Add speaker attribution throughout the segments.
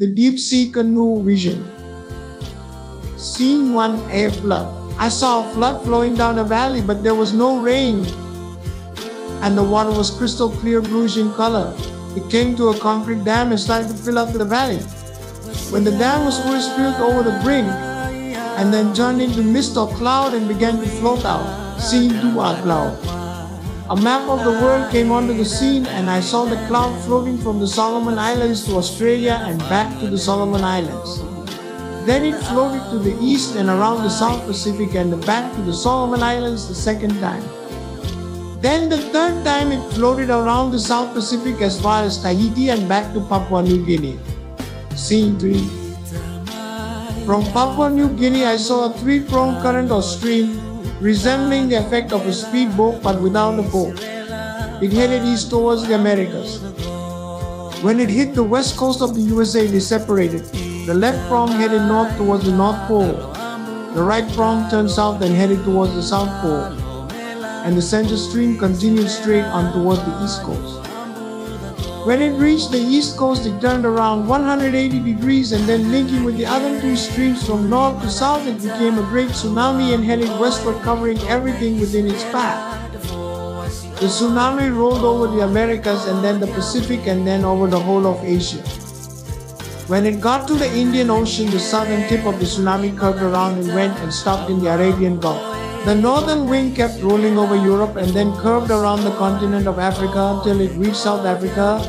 Speaker 1: The deep sea canoe vision. Scene 1 A flood. I saw a flood flowing down a valley, but there was no rain, and the water was crystal clear bluish in color. It came to a concrete dam and started to fill up the valley. When the dam was fully spilled over the brink, and then turned into mist or cloud and began to float out, 2 A cloud. A map of the world came onto the scene, and I saw the cloud floating from the Solomon Islands to Australia and back to the Solomon Islands. Then it floated to the east and around the South Pacific and back to the Solomon Islands the second time. Then the third time it floated around the South Pacific as far as Tahiti and back to Papua New Guinea. Scene 3. From Papua New Guinea, I saw a three pronged current or stream resembling the effect of a speedboat but without a boat. It headed east towards the Americas. When it hit the west coast of the USA, they separated. The left prong headed north towards the North Pole. The right prong turned south and headed towards the South Pole. And the center stream continued straight on towards the East Coast. When it reached the East Coast, it turned around 180 degrees and then linking with the other two streams from north to south, it became a great tsunami and headed westward, covering everything within its path. The tsunami rolled over the Americas and then the Pacific and then over the whole of Asia. When it got to the Indian Ocean, the southern tip of the tsunami curved around and went and stopped in the Arabian Gulf. The northern wing kept rolling over Europe and then curved around the continent of Africa until it reached South Africa,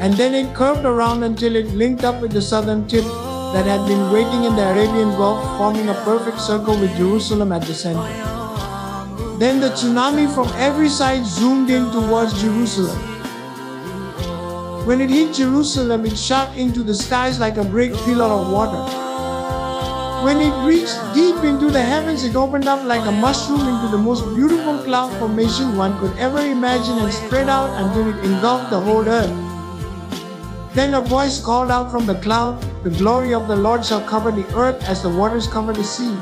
Speaker 1: and then it curved around until it linked up with the southern tip that had been waiting in the Arabian Gulf, forming a perfect circle with Jerusalem at the center. Then the tsunami from every side zoomed in towards Jerusalem. When it hit Jerusalem, it shot into the skies like a great pillar of water. When it reached deep into the heavens, it opened up like a mushroom into the most beautiful cloud formation one could ever imagine and spread out until it engulfed the whole earth. Then a voice called out from the cloud, The glory of the Lord shall cover the earth as the waters cover the sea.